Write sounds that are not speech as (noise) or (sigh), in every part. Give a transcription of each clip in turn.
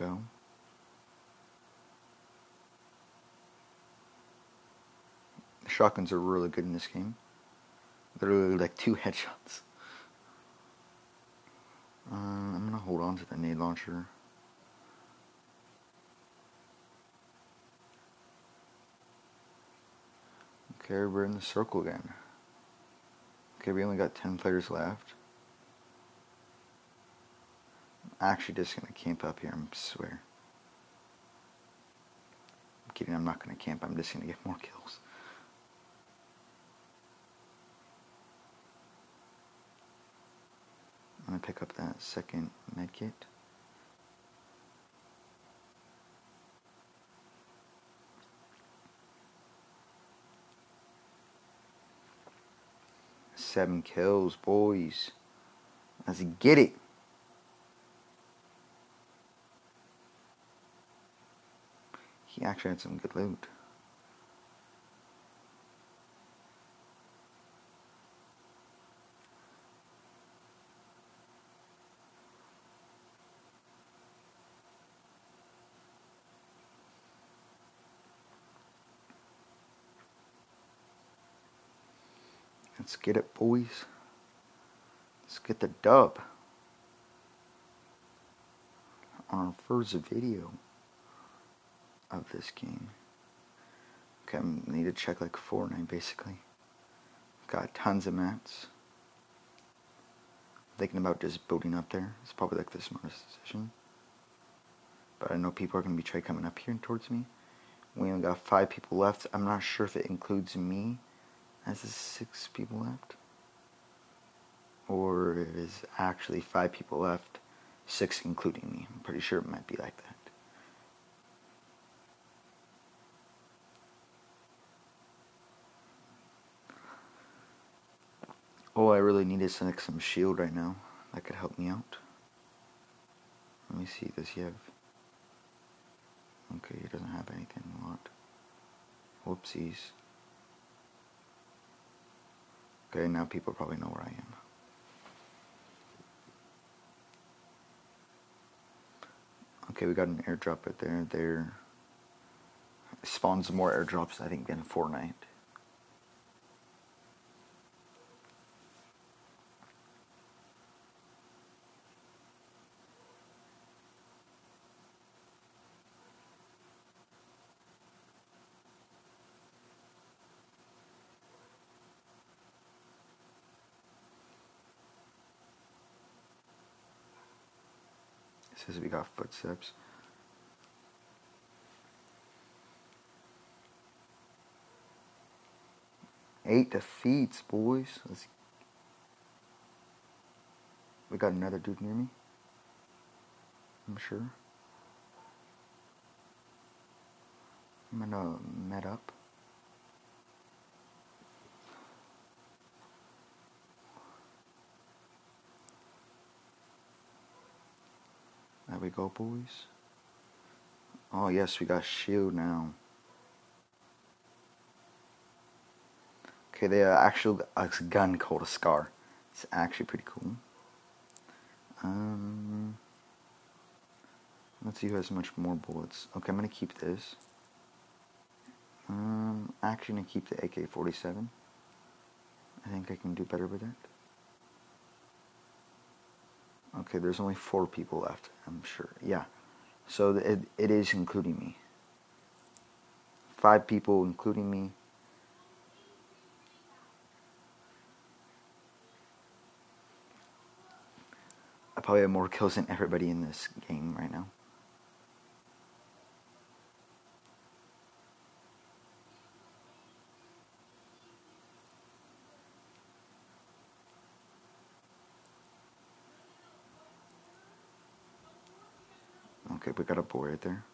go. Shotguns are really good in this game. They're literally like two (laughs) headshots. Uh, I'm gonna hold on to the nade launcher. Okay, we're in the circle again. Okay, we only got 10 players left. I'm actually just gonna camp up here, I swear. I'm kidding, I'm not gonna camp, I'm just gonna get more kills. I'm gonna pick up that second medkit. Seven kills, boys. Let's get it. He actually had some good loot. Let's get it, boys. Let's get the dub on our first video of this game. Okay, I need to check like Fortnite basically. Got tons of mats. Thinking about just building up there. It's probably like the smartest decision. But I know people are going to be trying coming up here towards me. We only got five people left. I'm not sure if it includes me as the six people left. Or it is actually five people left, six including me. I'm pretty sure it might be like that. All I really need is like some shield right now. That could help me out. Let me see, does he have... Okay, he doesn't have anything a lot. Whoopsies. Okay, now people probably know where I am. Okay, we got an airdrop right there. There spawns more airdrops, I think, than Fortnite. It says we got footsteps. Eight defeats, boys. Let's... We got another dude near me. I'm sure. I'm gonna met up. Go, boys. Oh, yes, we got shield now. Okay, they are actually a gun called a Scar. It's actually pretty cool. Um, let's see who has much more bullets. Okay, I'm gonna keep this. Um, actually gonna keep the AK-47. I think I can do better with that. Okay, there's only four people left, I'm sure. Yeah. So it, it is including me. Five people, including me. I probably have more kills than everybody in this game right now. Okay, we got a boy right there.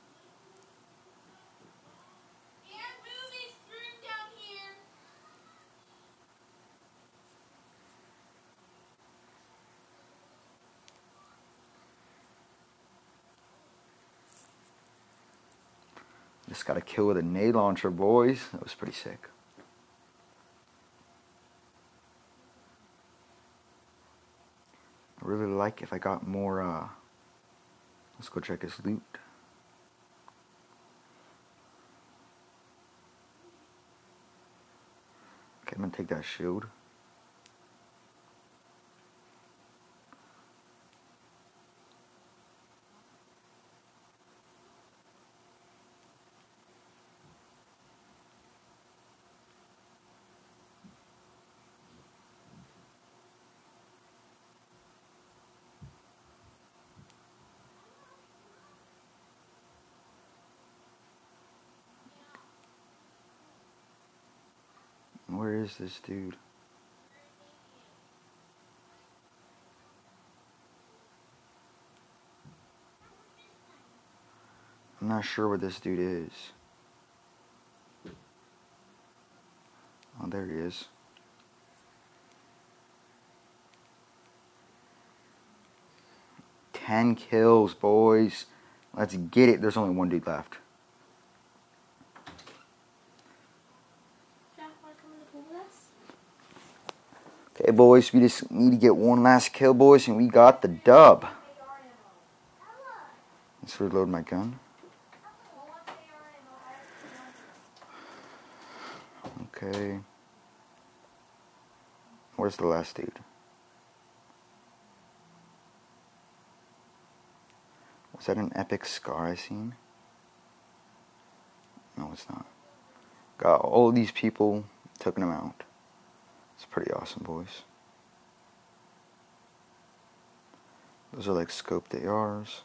Just got a kill with a nade launcher, boys. That was pretty sick. I really like if I got more uh, Let's go check his loot. Okay, I'm gonna take that shield. Where is this dude? I'm not sure what this dude is. Oh, there he is. Ten kills, boys. Let's get it. There's only one dude left. Okay, boys, we just need to get one last kill, boys, and we got the dub. Let's reload my gun. Okay. Where's the last dude? Was that an epic scar I seen? No, it's not. Got all these people, took them out. It's pretty awesome, boys. Those are like scoped ARs.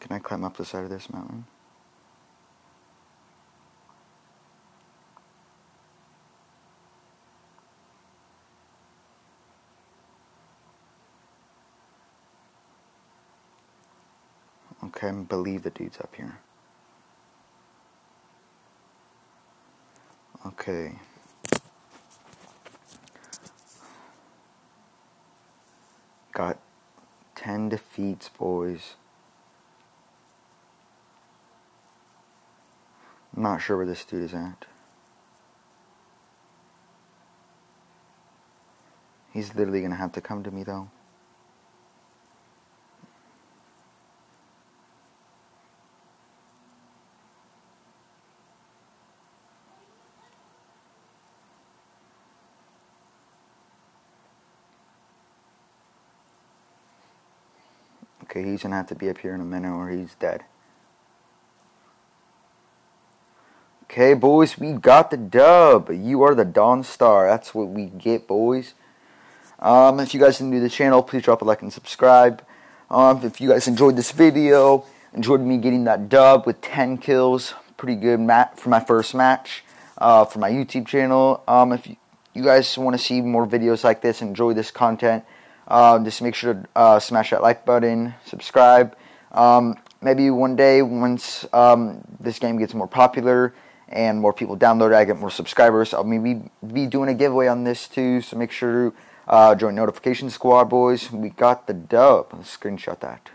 Can I climb up the side of this mountain? Okay, I believe the dude's up here. Okay. Got 10 defeats, boys. I'm not sure where this dude is at. He's literally to have to come to me, though. Okay, he's gonna have to be up here in a minute or he's dead. Okay, boys, we got the dub. You are the Dawn Star. That's what we get, boys. Um, if you guys are new to the channel, please drop a like and subscribe. Um, if you guys enjoyed this video, enjoyed me getting that dub with 10 kills, pretty good mat for my first match uh, for my YouTube channel. Um, if you, you guys want to see more videos like this, enjoy this content, uh, just make sure to uh, smash that like button, subscribe. Um, maybe one day, once um, this game gets more popular and more people download it, I get more subscribers. I'll maybe be doing a giveaway on this too. So make sure to uh, join Notification Squad, boys. We got the dub. Let's screenshot that.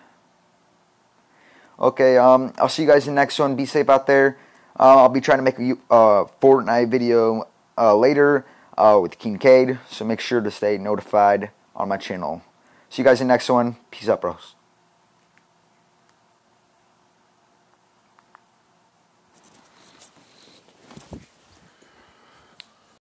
Okay, um, I'll see you guys in the next one. Be safe out there. Uh, I'll be trying to make a uh, Fortnite video uh, later uh, with Kincaid, so make sure to stay notified on my channel. See you guys in the next one. Peace out, bros.